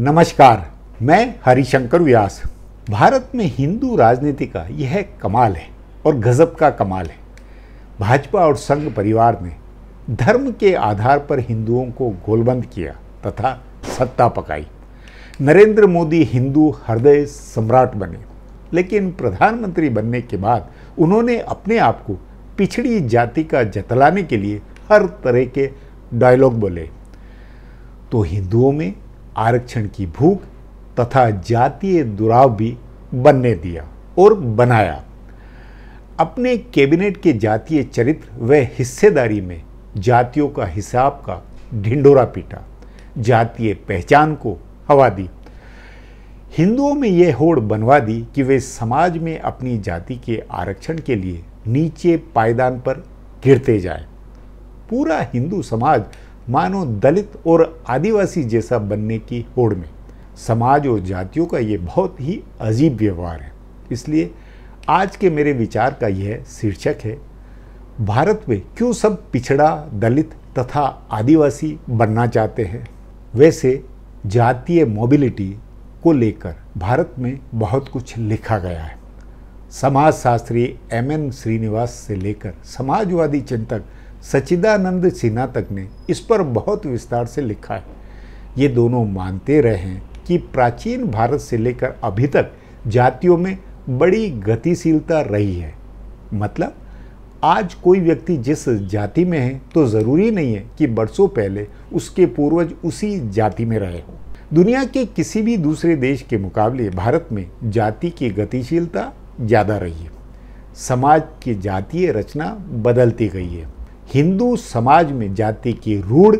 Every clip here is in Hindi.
नमस्कार, मैं हरिशंकर व्यास। भारत में हिंदू राजनीति का यह कमाल है और गजब का कमाल है। भाजपा और संघ परिवार ने धर्म के आधार पर हिंदुओं को गोलबंद किया तथा सत्ता पकाई। नरेंद्र मोदी हिंदू हृदय सम्राट बने, लेकिन प्रधानमंत्री बनने के बाद उन्होंने अपने आप को पिछड़ी जाति का जतलाने के लिए हर तरह के डायलॉग बोले। तो हिंदुओं में आरक्षण की भूख तथा जातीय दुराव भी बनने दिया और बनाया। अपने कैबिनेट के जातीय चरित्र व हिस्सेदारी में जातियों का हिसाब का ढिंडोरा पीटा, जातीय पहचान को हवा दी। हिंदुओं में यह होड़ बनवा दी कि वे समाज में अपनी जाति के आरक्षण के लिए नीचे पायदान पर गिरते जाए। पूरा हिंदू समाज मानो दलित और आदिवासी जैसा बनने की होड़ में। समाज और जातियों का ये बहुत ही अजीब व्यवहार है। इसलिए आज के मेरे विचार का यह शीर्षक है, भारत में क्यों सब पिछड़ा दलित तथा आदिवासी बनना चाहते हैं? वैसे जातीय मोबिलिटी को लेकर भारत में बहुत कुछ लिखा गया है। समाजशास्त्री एम एन श्रीनिवास से लेकर समाजवादी चिंतक सच्चिदानंद सिन्हा तक ने इस पर बहुत विस्तार से लिखा है। ये दोनों मानते रहे हैं कि प्राचीन भारत से लेकर अभी तक जातियों में बड़ी गतिशीलता रही है। मतलब आज कोई व्यक्ति जिस जाति में है तो ज़रूरी नहीं है कि बरसों पहले उसके पूर्वज उसी जाति में रहे हों। दुनिया के किसी भी दूसरे देश के मुकाबले भारत में जाति की गतिशीलता ज़्यादा रही है। समाज की जातीय रचना बदलती गई है। हिंदू समाज में जाति की रूढ़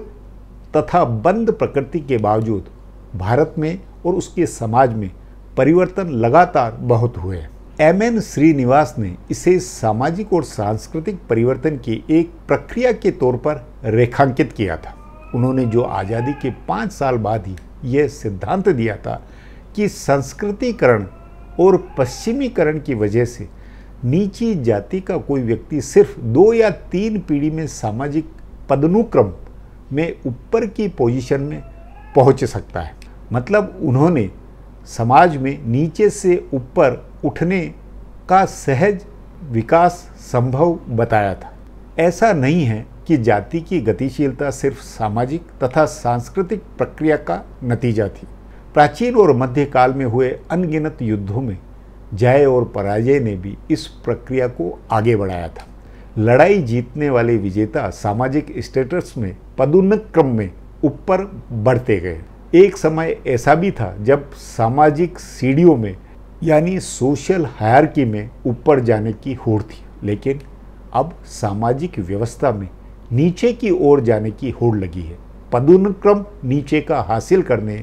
तथा बंद प्रकृति के बावजूद भारत में और उसके समाज में परिवर्तन लगातार बहुत हुए हैं। एम एन श्रीनिवास ने इसे सामाजिक और सांस्कृतिक परिवर्तन की एक प्रक्रिया के तौर पर रेखांकित किया था। उन्होंने जो आज़ादी के पाँच साल बाद ही यह सिद्धांत दिया था कि संस्कृतिकरण और पश्चिमीकरण की वजह से नीची जाति का कोई व्यक्ति सिर्फ़ दो या तीन पीढ़ी में सामाजिक पदनुक्रम में ऊपर की पोजीशन में पहुँच सकता है। मतलब उन्होंने समाज में नीचे से ऊपर उठने का सहज विकास संभव बताया था। ऐसा नहीं है कि जाति की गतिशीलता सिर्फ़ सामाजिक तथा सांस्कृतिक प्रक्रिया का नतीजा थी। प्राचीन और मध्यकाल में हुए अनगिनत युद्धों में जय और पराजय ने भी इस प्रक्रिया को आगे बढ़ाया था। लड़ाई जीतने वाले विजेता सामाजिक स्टेटस में, पदोन्नत क्रम में ऊपर बढ़ते गए। एक समय ऐसा भी था जब सामाजिक सीढ़ियों में, यानी सोशल हायरकी में ऊपर जाने की होड़ थी। लेकिन अब सामाजिक व्यवस्था में नीचे की ओर जाने की होड़ लगी है। पदोन्क्रम नीचे का हासिल करने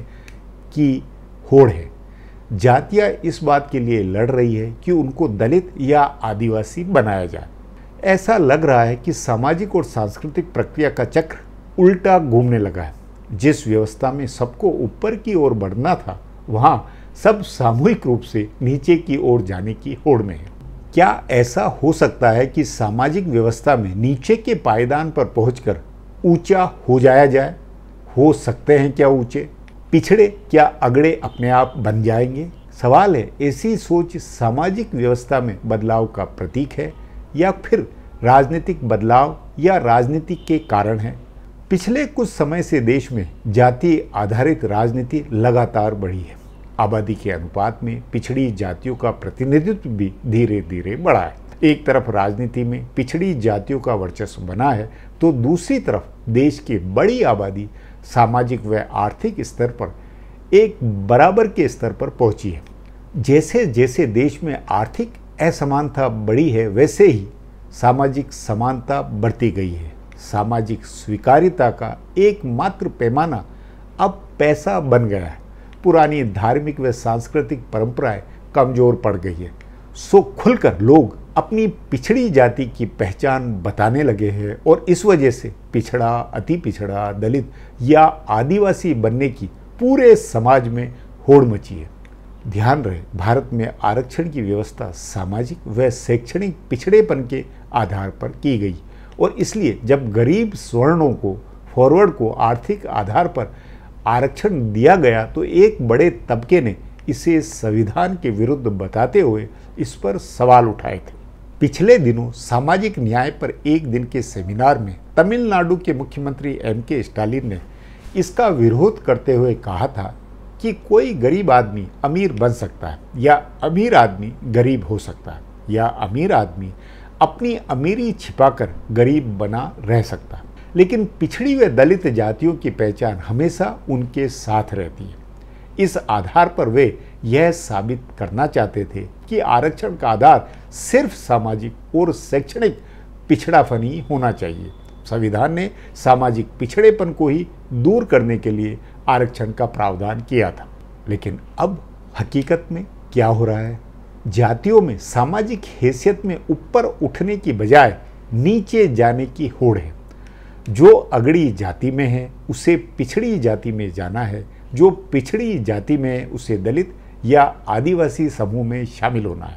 की होड़ है। जातियाँ इस बात के लिए लड़ रही है कि उनको दलित या आदिवासी बनाया जाए। ऐसा लग रहा है कि सामाजिक और सांस्कृतिक प्रक्रिया का चक्र उल्टा घूमने लगा है। जिस व्यवस्था में सबको ऊपर की ओर बढ़ना था, वहाँ सब सामूहिक रूप से नीचे की ओर जाने की होड़ में है। क्या ऐसा हो सकता है कि सामाजिक व्यवस्था में नीचे के पायदान पर पहुंचकर ऊँचा हो जाया जाए? हो सकते हैं क्या ऊँचे? पिछड़े क्या अगड़े अपने आप बन जाएँगे? सवाल है, ऐसी सोच सामाजिक व्यवस्था में बदलाव का प्रतीक है या फिर राजनीतिक बदलाव या राजनीति के कारण है? पिछले कुछ समय से देश में जाति आधारित राजनीति लगातार बढ़ी है। आबादी के अनुपात में पिछड़ी जातियों का प्रतिनिधित्व भी धीरे धीरे बढ़ा है। एक तरफ़ राजनीति में पिछड़ी जातियों का वर्चस्व बना है तो दूसरी तरफ़ देश की बड़ी आबादी सामाजिक व आर्थिक स्तर पर एक बराबर के स्तर पर पहुँची है। जैसे जैसे देश में आर्थिक असमानता बढ़ी है, वैसे ही सामाजिक समानता बढ़ती गई है। सामाजिक स्वीकार्यता का एकमात्र पैमाना अब पैसा बन गया है। पुरानी धार्मिक व सांस्कृतिक परंपराएँ कमज़ोर पड़ गई है। सो खुलकर लोग अपनी पिछड़ी जाति की पहचान बताने लगे हैं और इस वजह से पिछड़ा, अति पिछड़ा, दलित या आदिवासी बनने की पूरे समाज में होड़ मची है। ध्यान रहे, भारत में आरक्षण की व्यवस्था सामाजिक व शैक्षणिक पिछड़ेपन के आधार पर की गई और इसलिए जब गरीब स्वर्णों को, फॉरवर्ड को आर्थिक आधार पर आरक्षण दिया गया तो एक बड़े तबके ने इसे संविधान के विरुद्ध बताते हुए इस पर सवाल उठाए थे। पिछले दिनों सामाजिक न्याय पर एक दिन के सेमिनार में तमिलनाडु के मुख्यमंत्री एम के स्टालिन ने इसका विरोध करते हुए कहा था कि कोई गरीब आदमी अमीर बन सकता है या अमीर आदमी गरीब हो सकता है, या अमीर आदमी अपनी अमीरी छिपाकर गरीब बना रह सकता है। लेकिन पिछड़ी व दलित जातियों की पहचान हमेशा उनके साथ रहती है। इस आधार पर वे यह साबित करना चाहते थे कि आरक्षण का आधार सिर्फ़ सामाजिक और शैक्षणिक पिछड़ापन ही होना चाहिए। संविधान ने सामाजिक पिछड़ेपन को ही दूर करने के लिए आरक्षण का प्रावधान किया था। लेकिन अब हकीकत में क्या हो रहा है? जातियों में सामाजिक हैसियत में ऊपर उठने की बजाय नीचे जाने की होड़ है। जो अगड़ी जाति में है, उसे पिछड़ी जाति में जाना है। जो पिछड़ी जाति में है, उसे दलित या आदिवासी समूह में शामिल होना है।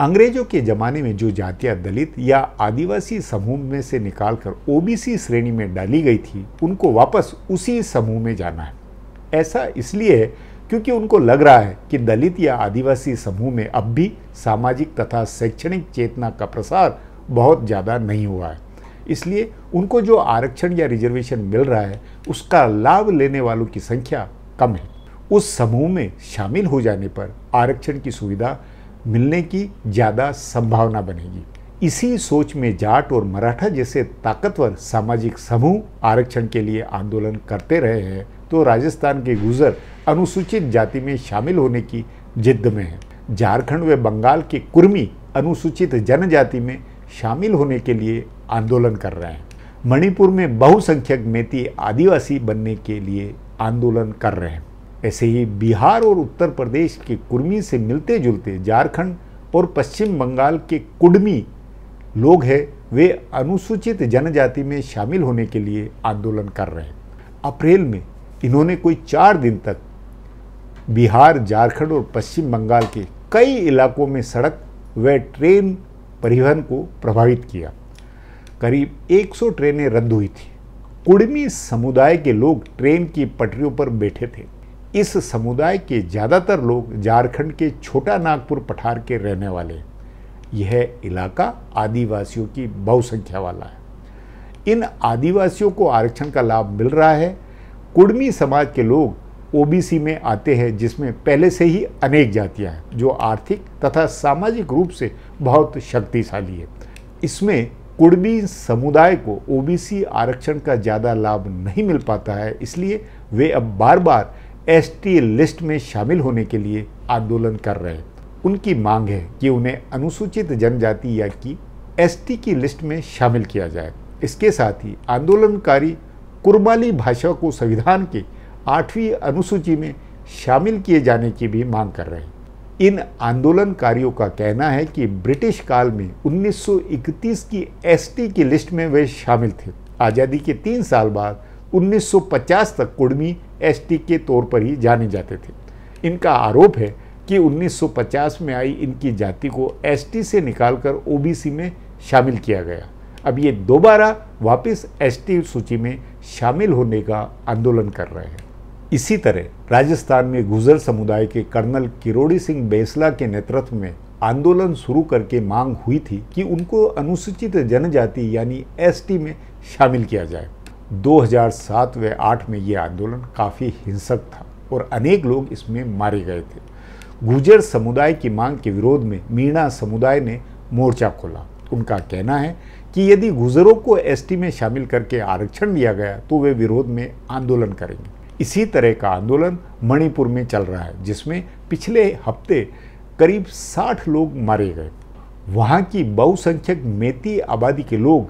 अंग्रेज़ों के ज़माने में जो जातियाँ दलित या आदिवासी समूह में से निकालकर ओबीसी श्रेणी में डाली गई थी, उनको वापस उसी समूह में जाना है। ऐसा इसलिए है क्योंकि उनको लग रहा है कि दलित या आदिवासी समूह में अब भी सामाजिक तथा शैक्षणिक चेतना का प्रसार बहुत ज़्यादा नहीं हुआ है। इसलिए उनको जो आरक्षण या रिजर्वेशन मिल रहा है, उसका लाभ लेने वालों की संख्या कम है। उस समूह में शामिल हो जाने पर आरक्षण की सुविधा मिलने की ज़्यादा संभावना बनेगी। इसी सोच में जाट और मराठा जैसे ताकतवर सामाजिक समूह आरक्षण के लिए आंदोलन करते रहे हैं तो राजस्थान के गुजर अनुसूचित जाति में शामिल होने की जिद्द में है। झारखंड व बंगाल के कुर्मी अनुसूचित जनजाति में शामिल होने के लिए आंदोलन कर रहे हैं। मणिपुर में बहुसंख्यक मेती आदिवासी बनने के लिए आंदोलन कर रहे हैं। ऐसे ही बिहार और उत्तर प्रदेश के कुर्मी से मिलते जुलते झारखंड और पश्चिम बंगाल के कुडमी लोग हैं, वे अनुसूचित जनजाति में शामिल होने के लिए आंदोलन कर रहे हैं। अप्रैल में इन्होंने कोई चार दिन तक बिहार, झारखंड और पश्चिम बंगाल के कई इलाकों में सड़क व ट्रेन परिवहन को प्रभावित किया। करीब 100 ट्रेनें रद्द हुई थी। कुड़मी समुदाय के लोग ट्रेन की पटरियों पर बैठे थे। इस समुदाय के ज़्यादातर लोग झारखंड के छोटा नागपुर पठार के रहने वाले हैं। यह इलाका आदिवासियों की बहुसंख्या वाला है। इन आदिवासियों को आरक्षण का लाभ मिल रहा है। कुड़मी समाज के लोग ओबीसी में आते हैं, जिसमें पहले से ही अनेक जातियाँ हैं, जो आर्थिक तथा सामाजिक रूप से बहुत शक्तिशाली है। इसमें कुड़मी समुदाय को ओबीसी आरक्षण का ज़्यादा लाभ नहीं मिल पाता है, इसलिए वे अब बार बार एसटी लिस्ट में शामिल होने के लिए आंदोलन कर रहे हैं। उनकी मांग है कि उन्हें अनुसूचित जनजाति या की एसटी की लिस्ट में शामिल किया जाए। इसके साथ ही आंदोलनकारी कुरबाली भाषा को संविधान के आठवीं अनुसूची में शामिल किए जाने की भी मांग कर रहे हैं। इन आंदोलनकारियों का कहना है कि ब्रिटिश काल में 1931 की एसटी की लिस्ट में वे शामिल थे। आज़ादी के तीन साल बाद 1950 तक कुड़मी एसटी के तौर पर ही जाने जाते थे। इनका आरोप है कि 1950 में आई इनकी जाति को एसटी से निकालकर ओबीसी में शामिल किया गया। अब ये दोबारा वापस एसटी सूची में शामिल होने का आंदोलन कर रहे हैं। इसी तरह राजस्थान में गुजर समुदाय के कर्नल किरोड़ी सिंह बेसला के नेतृत्व में आंदोलन शुरू करके मांग हुई थी कि उनको अनुसूचित जनजाति यानी एसटी में शामिल किया जाए। 2007 व 8 में ये आंदोलन काफ़ी हिंसक था और अनेक लोग इसमें मारे गए थे। गुजर समुदाय की मांग के विरोध में मीणा समुदाय ने मोर्चा खोला। उनका कहना है कि यदि गुजरों को एसटी में शामिल करके आरक्षण दिया गया तो वे विरोध में आंदोलन करेंगे। इसी तरह का आंदोलन मणिपुर में चल रहा है, जिसमें पिछले हफ़्ते करीब 60 लोग मारे गए। वहाँ की बहुसंख्यक मेती आबादी के लोग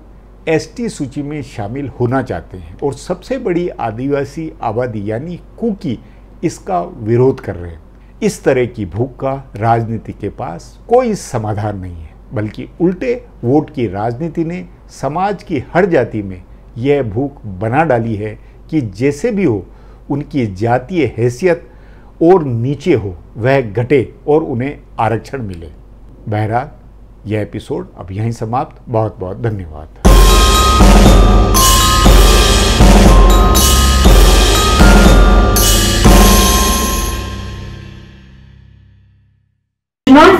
एसटी सूची में शामिल होना चाहते हैं और सबसे बड़ी आदिवासी आबादी यानी कुकी इसका विरोध कर रहे हैं। इस तरह की भूख का राजनीति के पास कोई समाधान नहीं है, बल्कि उल्टे वोट की राजनीति ने समाज की हर जाति में यह भूख बना डाली है कि जैसे भी हो, उनकी जातीय हैसियत और नीचे हो, वह घटे और उन्हें आरक्षण मिले। बहरहाल, यह एपिसोड अब यहीं समाप्त। बहुत बहुत धन्यवाद।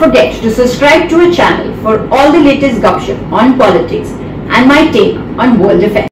Forget to subscribe to our channel for all the latest gossip on politics and my take on world affairs.